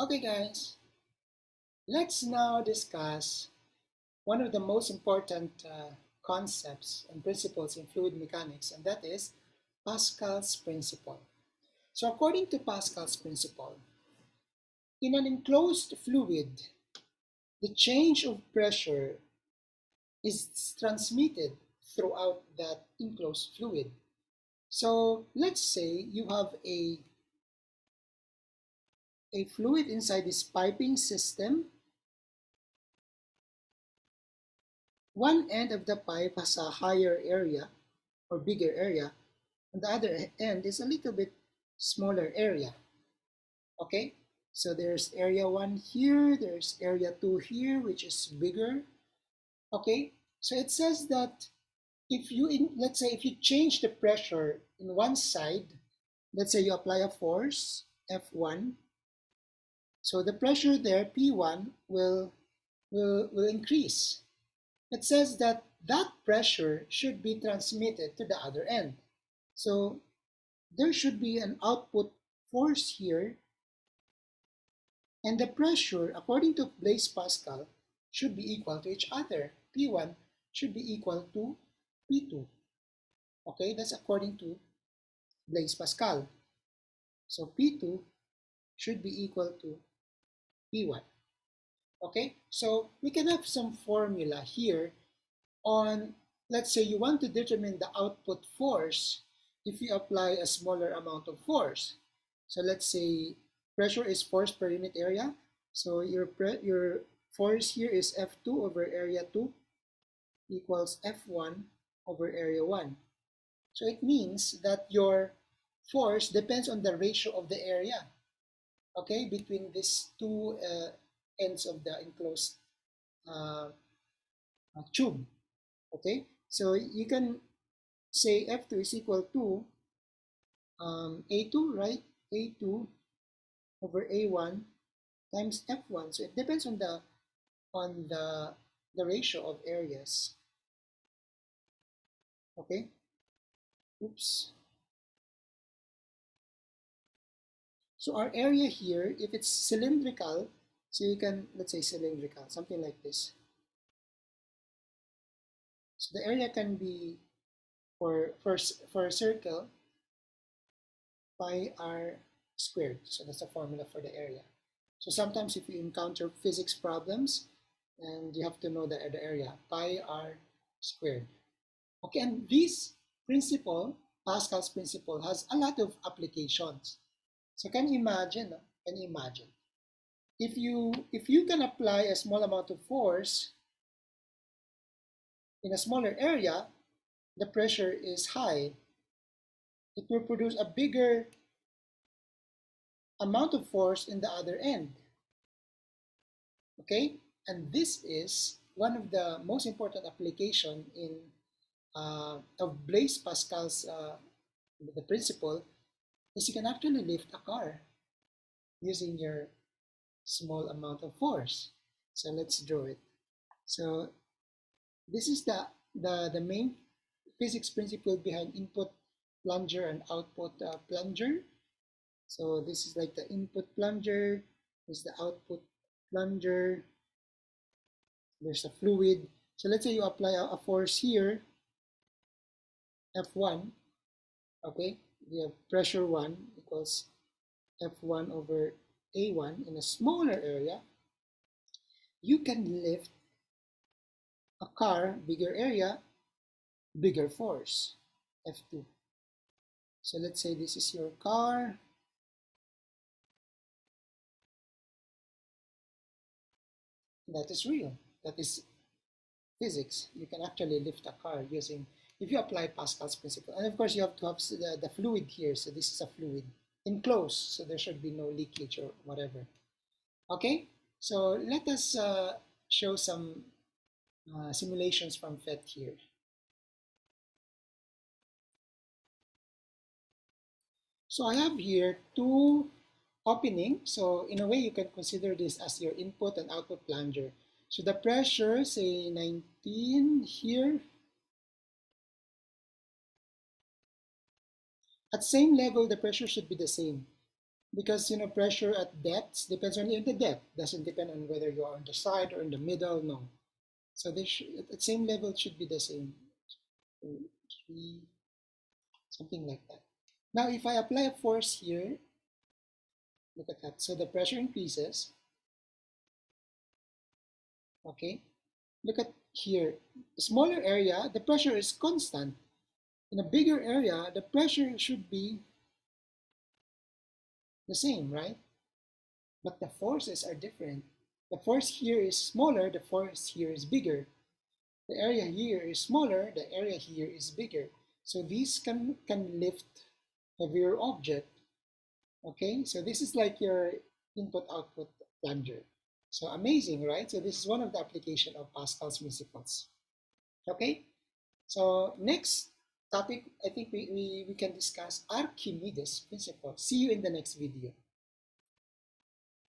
Okay guys, let's now discuss one of the most important uh, concepts and principles in fluid mechanics and that is Pascal's principle. So according to Pascal's principle, in an enclosed fluid, the change of pressure is transmitted throughout that enclosed fluid. So let's say you have a a fluid inside this piping system. One end of the pipe has a higher area or bigger area, and the other end is a little bit smaller area. Okay, so there's area 1 here, there's area 2 here, which is bigger. Okay, so it says that if you, in, let's say, if you change the pressure in one side, let's say you apply a force, F1, so the pressure there, P1, will, will, will increase. It says that that pressure should be transmitted to the other end. So there should be an output force here and the pressure, according to Blaise Pascal, should be equal to each other. P1 should be equal to P2. Okay, that's according to Blaise Pascal. So P2 should be equal to P1. Okay, so we can have some formula here on, let's say you want to determine the output force if you apply a smaller amount of force. So let's say pressure is force per unit area. So your, your force here is F2 over area 2 equals F1 over area 1. So it means that your force depends on the ratio of the area okay, between these two uh, ends of the enclosed uh, uh, tube. Okay, so you can say F2 is equal to um, A2, right? A2 over A1 times F1. So it depends on the on the the ratio of areas. Okay. Oops. So our area here, if it's cylindrical, so you can, let's say cylindrical, something like this. So the area can be for, for, for a circle, pi r squared. So that's the formula for the area. So sometimes if you encounter physics problems, and you have to know the, the area, pi r squared. Okay, and this principle, Pascal's principle, has a lot of applications. So can you imagine? Can you imagine? If you if you can apply a small amount of force in a smaller area, the pressure is high. It will produce a bigger amount of force in the other end. Okay, and this is one of the most important application in uh, of Blaise Pascal's uh, the principle is you can actually lift a car using your small amount of force. So let's draw it. So this is the, the, the main physics principle behind input plunger and output uh, plunger. So this is like the input plunger, is the output plunger, there's a fluid. So let's say you apply a, a force here, F1, okay, we have pressure 1 equals F1 over A1 in a smaller area, you can lift a car, bigger area, bigger force, F2. So let's say this is your car. That is real. That is physics. You can actually lift a car using if you apply Pascal's principle. And of course, you have to have the, the fluid here. So this is a fluid enclosed, so there should be no leakage or whatever. Okay, so let us uh, show some uh, simulations from PhET here. So I have here two opening. So in a way, you can consider this as your input and output plunger. So the pressure, say 19 here, At same level, the pressure should be the same. because you know pressure at depths depends only on the depth. Doesn't depend on whether you are on the side or in the middle no. So they should, at same level should be the same. Three, something like that. Now if I apply a force here look at that. So the pressure increases. Okay. Look at here. Smaller area the pressure is constant in a bigger area the pressure should be the same, right? But the forces are different. The force here is smaller, the force here is bigger. The area here is smaller, the area here is bigger. So these can, can lift heavier object. Okay, so this is like your input-output plunger. So amazing, right? So this is one of the application of Pascal's principles. Okay, so next topic, I think we, we, we can discuss Archimedes' principle. See you in the next video.